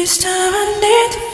This time I need to